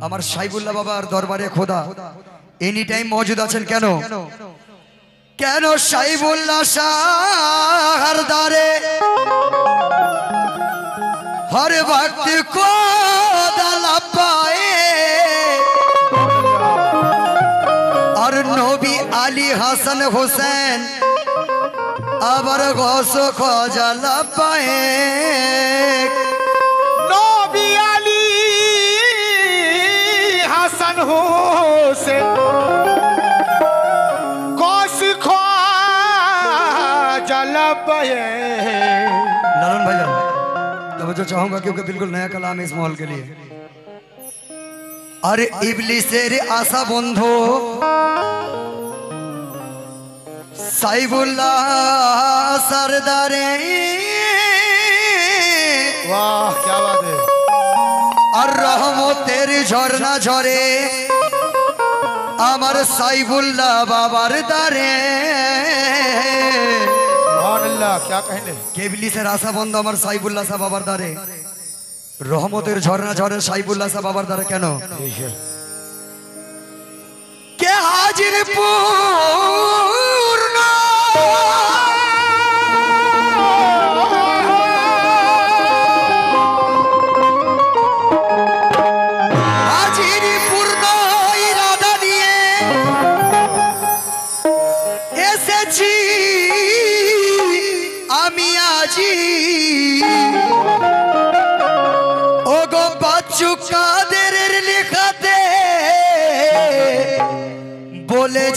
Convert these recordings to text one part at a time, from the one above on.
আমার সাইবুল্লাহ বাবার দরবারে খোদা এনি টাইম মজুদ আছেন কেন? কেন সাইবুল্লাহ শাহর দারে হর ভক্ত কো আর নবী আলী হাসান হোসেন আবার গস খজালা পায়ে হাসান হোসেন কস जला पाए लालन भाईजान तवज्जो चाहूंगा क्योंकि बिल्कुल नया कलाम है इस माहौल के लिए আরে ইবলিসের আশা বন্ধু সাইবুল্লাহ সরদারে वाह क्या बात है আর রহমতের ঝর্ণা ঝরে আমার সাইবুল্লাহ বাবার দ্বারে। কেবলিসের আশা বন্ধ আমার সাইবুল্লাহ সাহ বাবার দ্বারে। রহমতের ঝর্ণা ঝরে সাইবুল্লাহ সাহ বাবার দ্বারে কেন? কে হাজির পূর্ণ?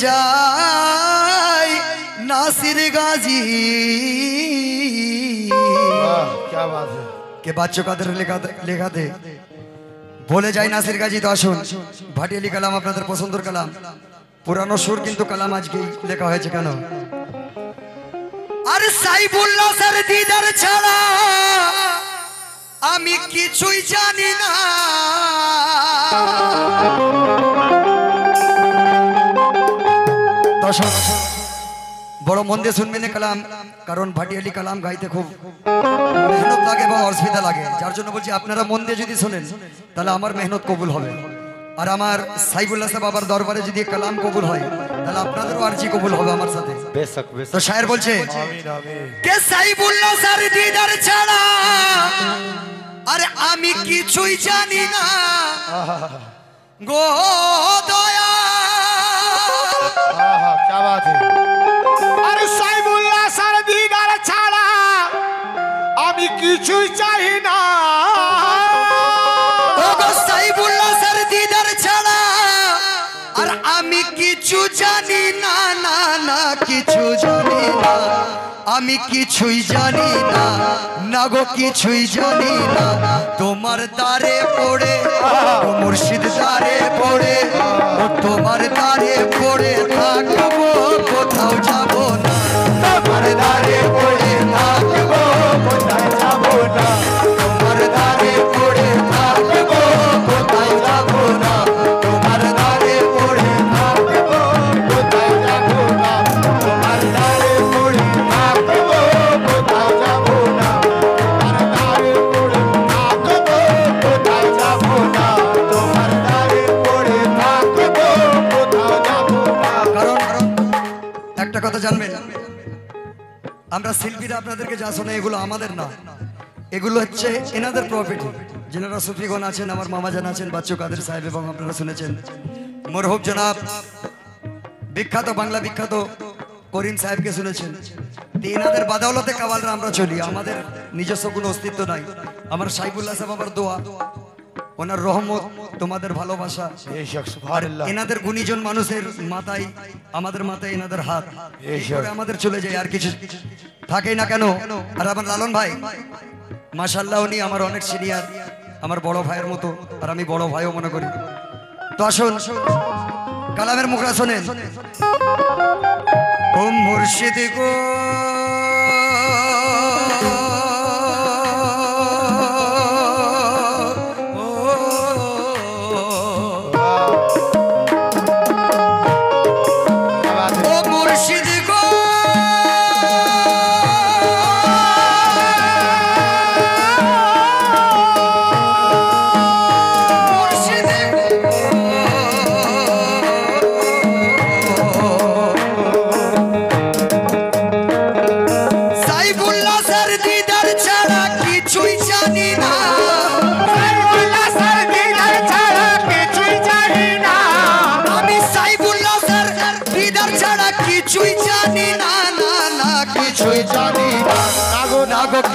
যায় নাসির গাজি। কে বাচ্চা কাদের লেখা দে বলে যাই নাসির গাজী দশন ভাটিয়ালি কালাম আপনাদের পছন্দর কালাম। পুরানো সুর কিন্তু কালাম আজকে লেখা হয়েছে কেন? আর সাইবুল্লাহ স্যার দিদার ছাড়া আমি কিছুই জানি না। দর্শক বড় মন দিয়ে শুনবেন কালাম কারণ ভাটিয়ালি কালাম গাইতে খুব মেহনত লাগে এবং অসুবিধা লাগে। যার জন্য বলছি আপনারা মন দিয়ে যদি শোনেন তাহলে আমার মেহনত কবুল হবে। আর আমার সাইবুল্লা সাহেব আবার দরবারে যদি কালাম কবুল হয় তাহলে আপনাদেরও আর্জি কবুল হবে আমার সাথে। তো শায়ের বলছে কে আমি কিছুই জানি না। গো দয়া क्या बात है আরে সাইবুল্লাহ সারদিদার ছাড়া আমি কিছুই চাই না ও গো সাইবুল্লাহ স্যার দিদার ছাড়া আর আমি কিছু জানি না না না কিছু জানি না আমি কিছুই জানি না না গো কিছুই জানি না। তোমার দ্বারে পড়ে, ও মুর্শিদ দ্বারে পড়ে, ও তোমার দ্বারে পড়ে থাকব, কোথাও যাব আমরা শিল্পীরা আপনাদেরকে যা শোনে এগুলো আমাদের না। এগুলো হচ্ছে এনাদের প্রফিট যেনারা সুফিগণ আছেন, আমার মামা জান আছেন, বাচ্চু কাদের সাহেব এবং আপনারা শুনেছেন। মরহুব জনাব, বিখ্যাত, বাংলা বিখ্যাত করিম সাহেবকে শুনেছেন। এনাদের বাদাওলতে কাবালরা আমরা চলি, আমাদের নিজস্ব কোনো অস্তিত্ব নাই। আমার সাইবুল্লাহ সাহেব, আমার দোয়া। ওনার রহমত তোমাদের ভালোবাসা। এনাদের গুণীজন মানুষের মাথায় আমাদের মাথায় এনাদের হাত। আমাদের চলে যায় আর কিছু থাকেই না কেন? আর আমার লালন ভাই মাসাল্লাহ উনি আমার অনেক সিনিয়র আমার বড় ভাইয়ের মতো আর আমি বড় ভাইও মনে করি। তো আসুন কালামের মুখরা শোনেন। ও মুর্শিদি গো।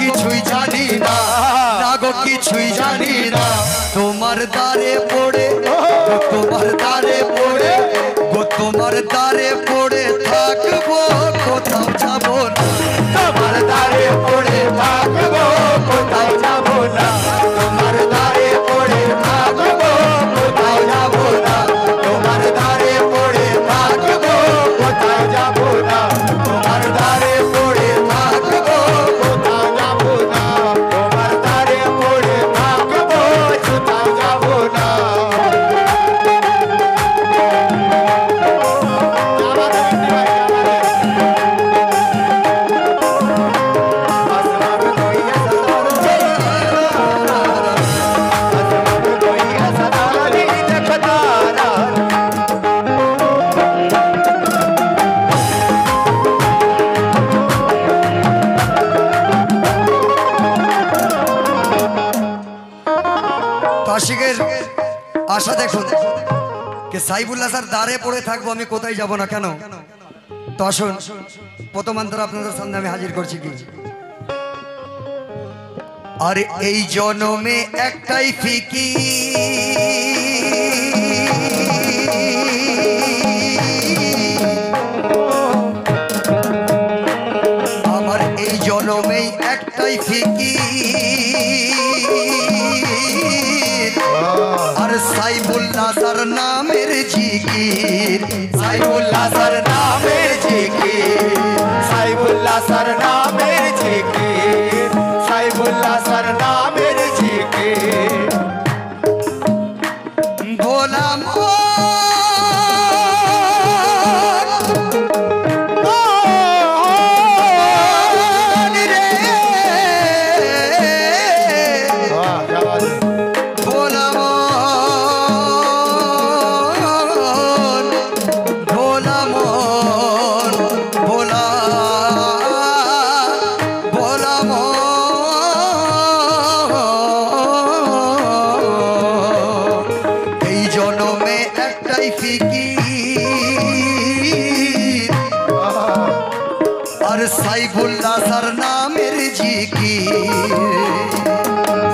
কিছুই জানি না। না কিছুই জানি না। তোমার দ্বারে পড়ে তোমার দ্বারে পড়ে, গো, তোমার দ্বারে পড়ে থাকব কোথাও। আশা দেখুন কে সাইবুল্লাহ স্যার দাঁড়ে পড়ে থাকব, আমি কোথায় যাব না কেন? তো আসুন প্রথমান্তর আপনাদের সামনে আমি হাজির করছি কি? আর এই জনমে একটাই ফিকি। আমার এই জনমেই একটাই ফিকি। আর সাইবুল নাসার নামের জিকির। সাইবুল স্যার সাইফুল্লাহ স্যার নামের জিকির।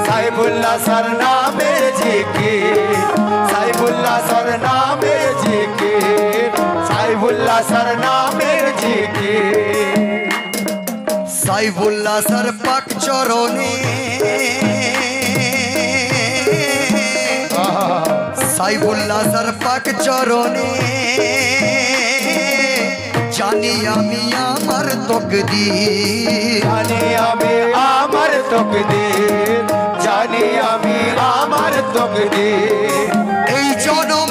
সাইবুল্লাহ সর নামের জিকির। সাইবুল্লাহ সর নামের জিকির। সাইবুল্লাহ সর নামের জিকির। সাইফুল্লাহ স্যার পাক চরণে। সাইফুল্লাহ স্যার পাক চরণে। জানি আমি আমার তকদি জানি আমি আমার তকদি জানি আমি আমার তকদি এই জনমের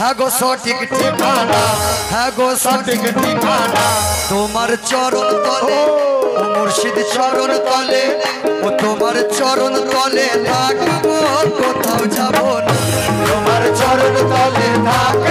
হ্যাঁ গো সঠিক ঠিকানা, হাগো সঠিক ঠিকানা। তোমার চরণ তলে, ও মুর্শিদ চরণ তলে, ও তোমার চরণ তলে থাকব, কোথাও যাব না। তোমার চরণ তলে থাকব।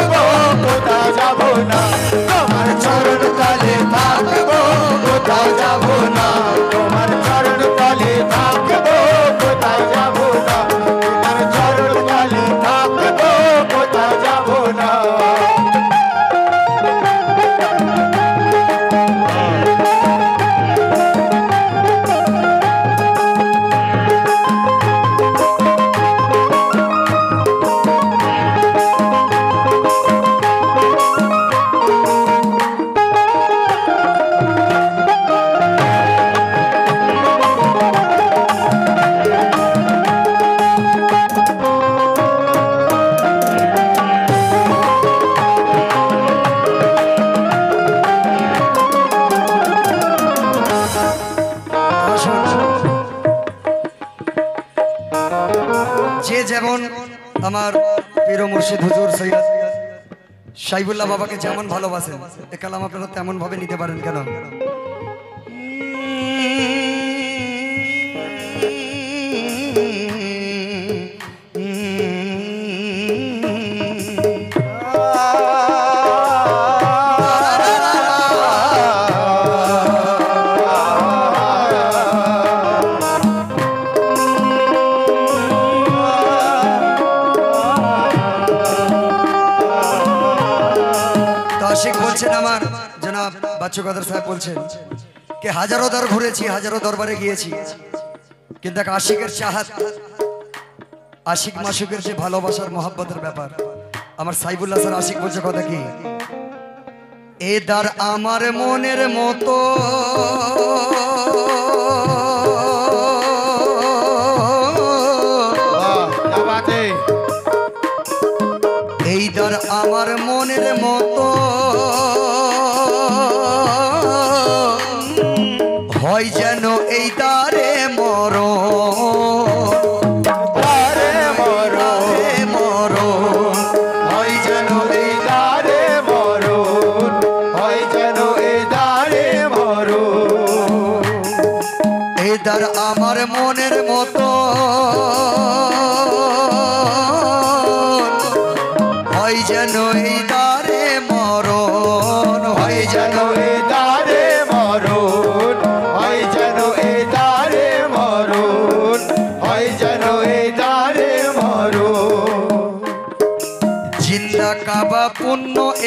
আমার পীর মুর্শিদ হুজুর সৈয়দ সাইবুল্লাহ বাবাকে যেমন ভালোবাসেন, এ কালাম আপনারা তেমন ভাবে নিতে পারেন কেন? জনাব বাচ্চু কাদের সাহেব বলছেন, কে হাজারো দর ঘুরেছি, হাজারো দরবারে গিয়েছি। কিন্তু আশিকের চাহাত, আশিক মাসুকের যে ভালোবাসার মহাব্বতের ব্যাপার, আমার সাইবুল্লাহ স্যার আশিক বলছে কথা কি? এ দার আমার মনের মতো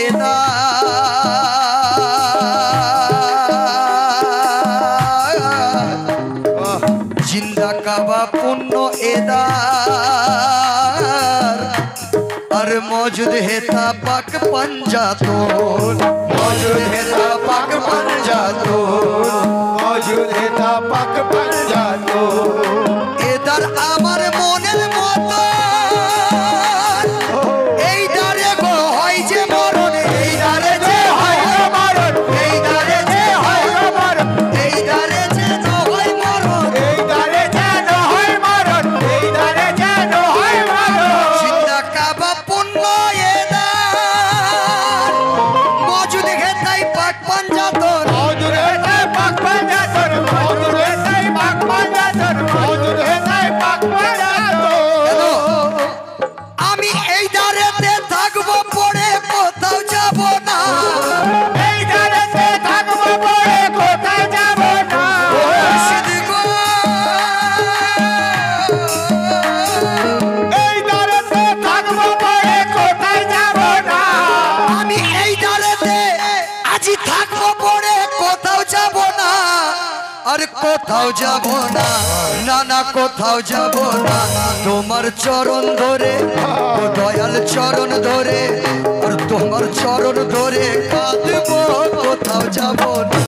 देता জিন্দা কাবা পুণ্য এদার আর মজুদ হেতা পাক পঞ্জাতো মজুদ হেতা পাক পঞ্জাতো মজুদ হেতা পাক পঞ্জাতো আর কোথাও যাব না না না, কোথাও যাব না। তোমার চরণ ধরে, ও দয়াল চরণ ধরে, আর তোমার চরণ ধরে কাঁদব, কোথাও যাব না।